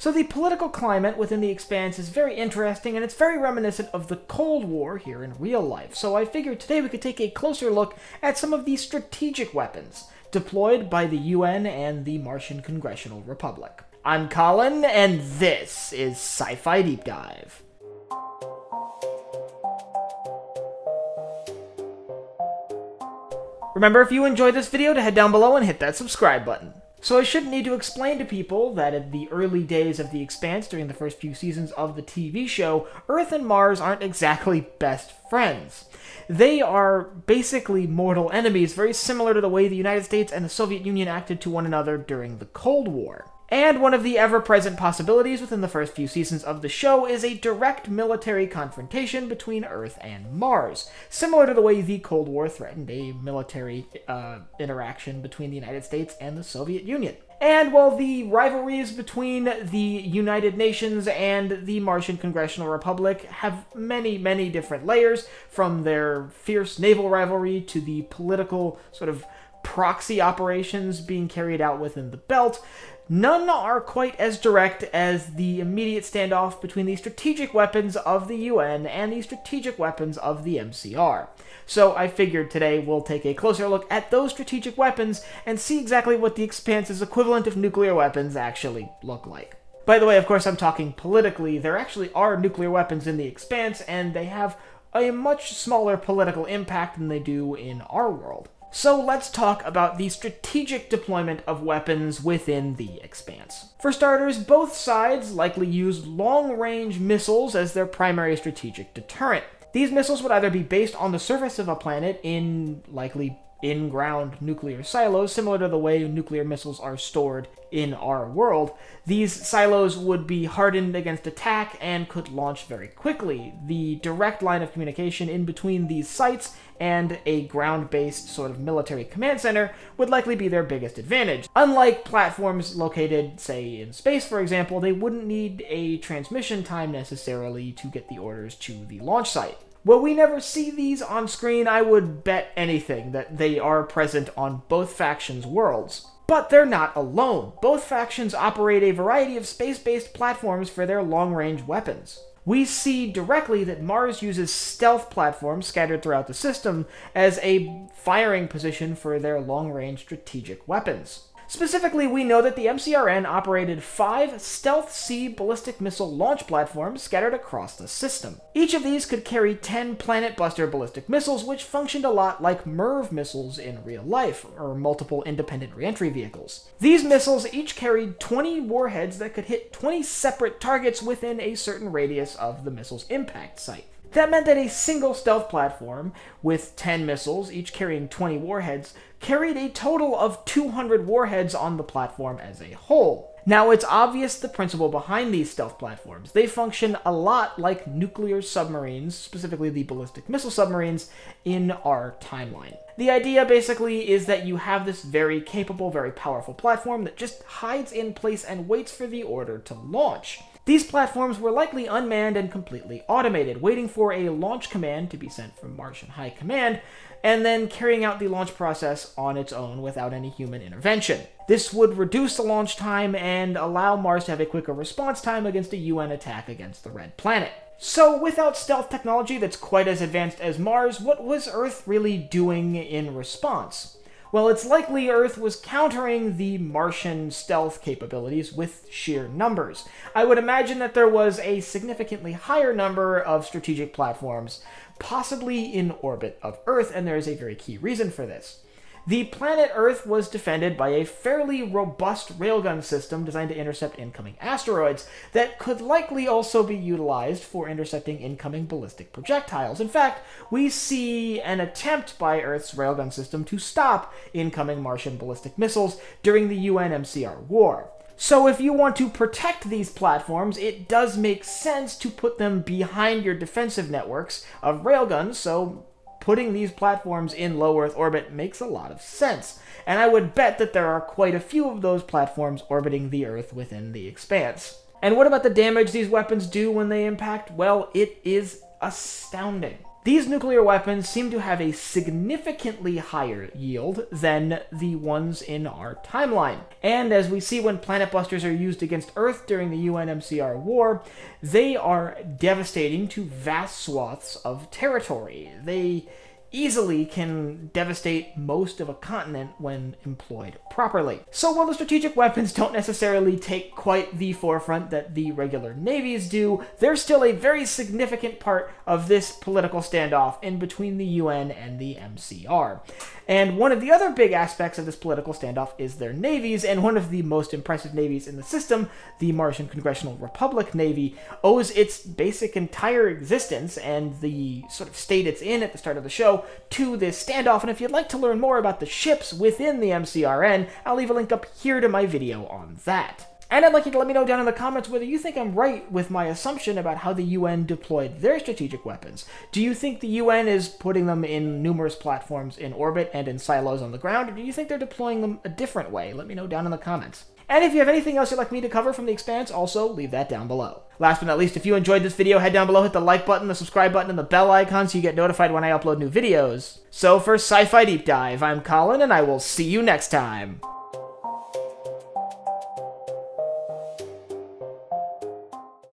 So the political climate within the Expanse is very interesting, and it's very reminiscent of the Cold War here in real life. So I figured today we could take a closer look at some of the strategic weapons deployed by the UN and the Martian Congressional Republic. I'm Colin, and this is Sci-Fi Deep Dive. Remember, if you enjoyed this video, to head down below and hit that subscribe button. So I shouldn't need to explain to people that in the early days of The Expanse, during the first few seasons of the TV show, Earth and Mars aren't exactly best friends. They are basically mortal enemies, very similar to the way the United States and the Soviet Union acted to one another during the Cold War. And one of the ever present possibilities within the first few seasons of the show is a direct military confrontation between Earth and Mars, similar to the way the Cold War threatened a military uh, interaction between the United States and the Soviet Union. And while the rivalries between the United Nations and the Martian Congressional Republic have many, many different layers, from their fierce naval rivalry to the political sort of proxy operations being carried out within the belt, None are quite as direct as the immediate standoff between the strategic weapons of the UN and the strategic weapons of the MCR. So I figured today we'll take a closer look at those strategic weapons and see exactly what the Expanse's equivalent of nuclear weapons actually look like. By the way, of course, I'm talking politically. There actually are nuclear weapons in the Expanse, and they have a much smaller political impact than they do in our world. So let's talk about the strategic deployment of weapons within the Expanse. For starters, both sides likely used long-range missiles as their primary strategic deterrent. These missiles would either be based on the surface of a planet in likely in-ground nuclear silos, similar to the way nuclear missiles are stored in our world. These silos would be hardened against attack and could launch very quickly. The direct line of communication in between these sites and a ground-based sort of military command center would likely be their biggest advantage. Unlike platforms located, say, in space, for example, they wouldn't need a transmission time necessarily to get the orders to the launch site. Will we never see these on screen? I would bet anything that they are present on both factions' worlds. But they're not alone. Both factions operate a variety of space-based platforms for their long-range weapons. We see directly that Mars uses stealth platforms scattered throughout the system as a firing position for their long-range strategic weapons. Specifically, we know that the MCRN operated five Stealth C ballistic missile launch platforms scattered across the system. Each of these could carry 10 Planet Buster ballistic missiles, which functioned a lot like MIRV missiles in real life, or multiple independent reentry vehicles. These missiles each carried 20 warheads that could hit 20 separate targets within a certain radius of the missile's impact site. That meant that a single stealth platform with 10 missiles, each carrying 20 warheads, carried a total of 200 warheads on the platform as a whole. Now, it's obvious the principle behind these stealth platforms. They function a lot like nuclear submarines, specifically the ballistic missile submarines, in our timeline. The idea basically is that you have this very capable, very powerful platform that just hides in place and waits for the order to launch. These platforms were likely unmanned and completely automated, waiting for a launch command to be sent from Martian High Command, and then carrying out the launch process on its own without any human intervention. This would reduce the launch time and allow Mars to have a quicker response time against a UN attack against the Red Planet. So, without stealth technology that's quite as advanced as Mars, what was Earth really doing in response? Well, it's likely Earth was countering the Martian stealth capabilities with sheer numbers. I would imagine that there was a significantly higher number of strategic platforms, possibly in orbit of Earth, and there is a very key reason for this. The planet Earth was defended by a fairly robust railgun system designed to intercept incoming asteroids that could likely also be utilized for intercepting incoming ballistic projectiles. In fact, we see an attempt by Earth's railgun system to stop incoming Martian ballistic missiles during the UNMCR war. So if you want to protect these platforms, it does make sense to put them behind your defensive networks of railguns, so putting these platforms in low Earth orbit makes a lot of sense. And I would bet that there are quite a few of those platforms orbiting the Earth within the expanse. And what about the damage these weapons do when they impact? Well, it is astounding. These nuclear weapons seem to have a significantly higher yield than the ones in our timeline. And as we see when planet busters are used against Earth during the UNMCR war, they are devastating to vast swaths of territory. They easily can devastate most of a continent when employed properly. So while the strategic weapons don't necessarily take quite the forefront that the regular navies do, they're still a very significant part of this political standoff in between the UN and the MCR. And one of the other big aspects of this political standoff is their navies, and one of the most impressive navies in the system, the Martian Congressional Republic Navy, owes its basic entire existence and the sort of state it's in at the start of the show to this standoff. And if you'd like to learn more about the ships within the MCRN, I'll leave a link up here to my video on that. And I'd like you to let me know down in the comments whether you think I'm right with my assumption about how the UN deployed their strategic weapons. Do you think the UN is putting them in numerous platforms in orbit and in silos on the ground, or do you think they're deploying them a different way? Let me know down in the comments. And if you have anything else you'd like me to cover from The Expanse, also leave that down below. Last but not least, if you enjoyed this video, head down below, hit the like button, the subscribe button, and the bell icon so you get notified when I upload new videos. So for Sci-Fi Deep Dive, I'm Colin, and I will see you next time.